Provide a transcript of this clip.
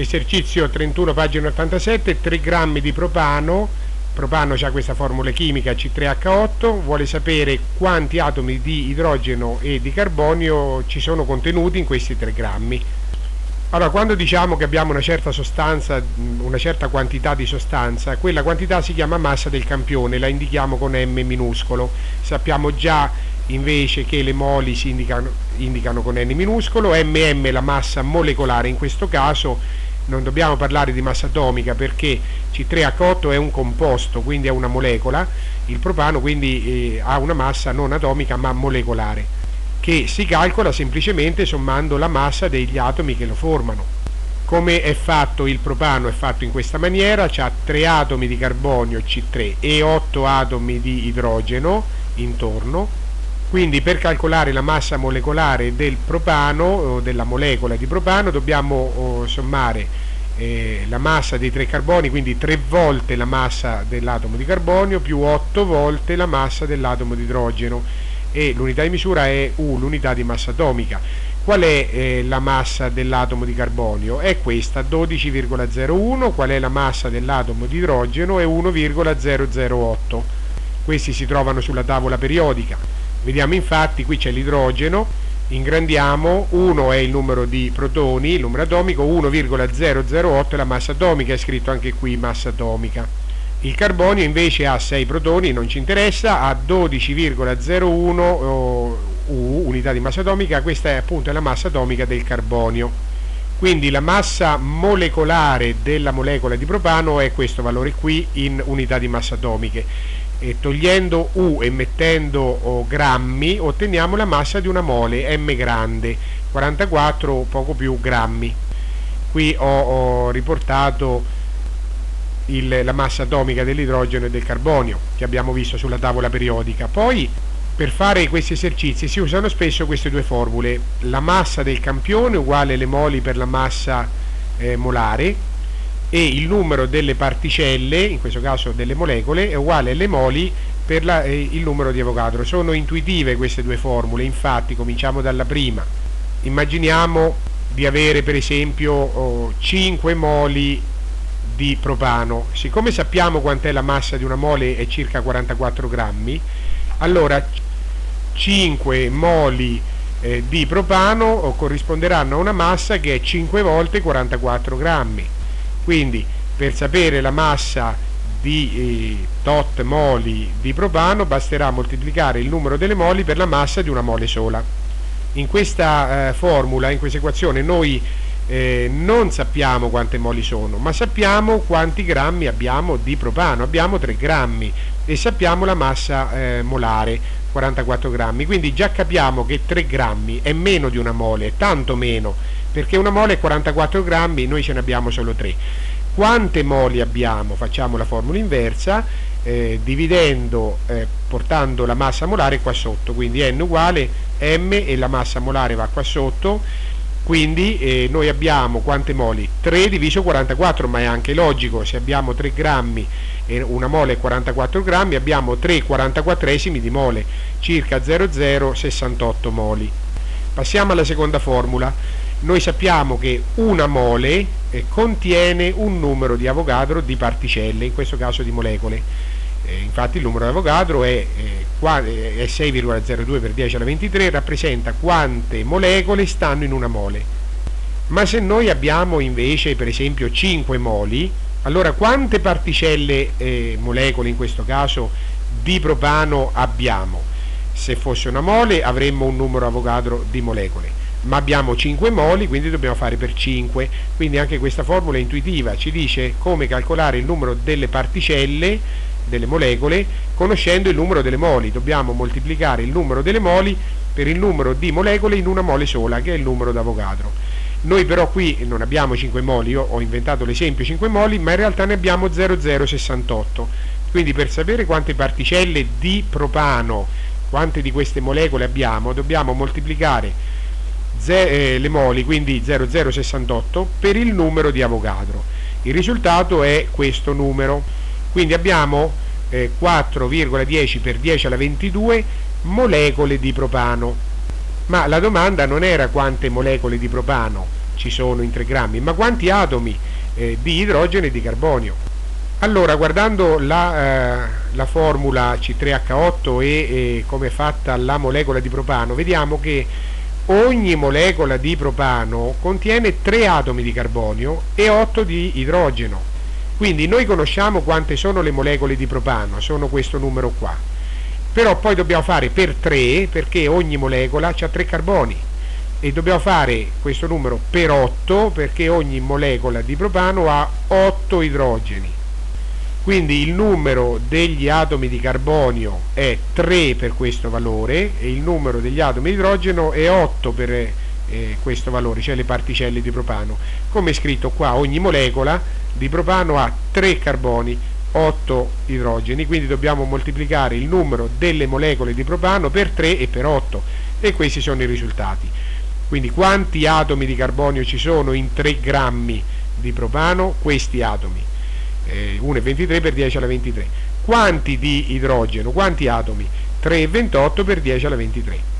Esercizio 31, pagina 87, 3 grammi di propano, propano ha questa formula chimica C3H8, vuole sapere quanti atomi di idrogeno e di carbonio ci sono contenuti in questi 3 grammi. Allora, quando diciamo che abbiamo una certa sostanza, una certa quantità di sostanza, quella quantità si chiama massa del campione, la indichiamo con M minuscolo. Sappiamo già invece che le moli si indicano, indicano con N minuscolo, MM la massa molecolare in questo caso non dobbiamo parlare di massa atomica perché C3H8 è un composto, quindi è una molecola, il propano quindi eh, ha una massa non atomica ma molecolare, che si calcola semplicemente sommando la massa degli atomi che lo formano. Come è fatto il propano? È fatto in questa maniera, ha 3 atomi di carbonio C3 e 8 atomi di idrogeno intorno, quindi per calcolare la massa molecolare del propano o della molecola di propano dobbiamo oh, sommare eh, la massa dei tre carboni, quindi tre volte la massa dell'atomo di carbonio più 8 volte la massa dell'atomo di idrogeno e l'unità di misura è U, l'unità di massa atomica. Qual è eh, la massa dell'atomo di carbonio? È questa, 12,01. Qual è la massa dell'atomo di idrogeno? È 1,008. Questi si trovano sulla tavola periodica. Vediamo infatti, qui c'è l'idrogeno, ingrandiamo, 1 è il numero di protoni, il numero atomico, 1,008 è la massa atomica, è scritto anche qui massa atomica. Il carbonio invece ha 6 protoni, non ci interessa, ha 12,01 U, unità di massa atomica, questa è appunto la massa atomica del carbonio. Quindi la massa molecolare della molecola di propano è questo valore qui in unità di massa atomiche e togliendo U e mettendo oh, grammi otteniamo la massa di una mole M grande 44 o poco più grammi. Qui ho, ho riportato il, la massa atomica dell'idrogeno e del carbonio che abbiamo visto sulla tavola periodica. Poi per fare questi esercizi si usano spesso queste due formule. La massa del campione uguale le moli per la massa eh, molare e il numero delle particelle, in questo caso delle molecole, è uguale alle moli per la, eh, il numero di Avogadro. Sono intuitive queste due formule, infatti cominciamo dalla prima. Immaginiamo di avere per esempio oh, 5 moli di propano. Siccome sappiamo quant'è la massa di una mole è circa 44 grammi, allora 5 moli eh, di propano oh, corrisponderanno a una massa che è 5 volte 44 grammi quindi per sapere la massa di eh, tot moli di propano basterà moltiplicare il numero delle moli per la massa di una mole sola. In questa eh, formula, in questa equazione, noi eh, non sappiamo quante moli sono, ma sappiamo quanti grammi abbiamo di propano. Abbiamo 3 grammi e sappiamo la massa eh, molare, 44 grammi. Quindi già capiamo che 3 grammi è meno di una mole, tanto meno perché una mole è 44 grammi, noi ce ne abbiamo solo 3. Quante moli abbiamo? Facciamo la formula inversa, eh, dividendo, eh, portando la massa molare qua sotto, quindi n uguale m e la massa molare va qua sotto, quindi eh, noi abbiamo quante moli? 3 diviso 44, ma è anche logico, se abbiamo 3 grammi e una mole è 44 grammi, abbiamo 3 44 di mole, circa 0,068 moli. Passiamo alla seconda formula noi sappiamo che una mole eh, contiene un numero di Avogadro di particelle, in questo caso di molecole. Eh, infatti il numero di Avogadro è, eh, è 6,02 per 10 alla 23, rappresenta quante molecole stanno in una mole. Ma se noi abbiamo invece per esempio 5 moli, allora quante particelle, eh, molecole in questo caso, di propano abbiamo? Se fosse una mole avremmo un numero Avogadro di molecole ma abbiamo 5 moli, quindi dobbiamo fare per 5, quindi anche questa formula è intuitiva, ci dice come calcolare il numero delle particelle, delle molecole, conoscendo il numero delle moli, dobbiamo moltiplicare il numero delle moli per il numero di molecole in una mole sola, che è il numero d'Avogadro. Noi però qui non abbiamo 5 moli, io ho inventato l'esempio 5 moli, ma in realtà ne abbiamo 0,068, quindi per sapere quante particelle di propano, quante di queste molecole abbiamo, dobbiamo moltiplicare eh, le moli, quindi 0068, per il numero di Avogadro. Il risultato è questo numero, quindi abbiamo eh, 4,10 per 10 alla 22 molecole di propano. Ma la domanda non era quante molecole di propano, ci sono in 3 grammi, ma quanti atomi eh, di idrogeno e di carbonio. Allora, guardando la, eh, la formula C3H8 e, e come è fatta la molecola di propano, vediamo che ogni molecola di propano contiene 3 atomi di carbonio e 8 di idrogeno. Quindi noi conosciamo quante sono le molecole di propano, sono questo numero qua. Però poi dobbiamo fare per 3 perché ogni molecola ha 3 carboni e dobbiamo fare questo numero per 8 perché ogni molecola di propano ha 8 idrogeni quindi il numero degli atomi di carbonio è 3 per questo valore e il numero degli atomi di idrogeno è 8 per eh, questo valore, cioè le particelle di propano. Come è scritto qua, ogni molecola di propano ha 3 carboni, 8 idrogeni, quindi dobbiamo moltiplicare il numero delle molecole di propano per 3 e per 8 e questi sono i risultati. Quindi quanti atomi di carbonio ci sono in 3 grammi di propano? Questi atomi eh, 1,23 per 10 alla 23. Quanti di idrogeno? Quanti atomi? 3,28 per 10 alla 23.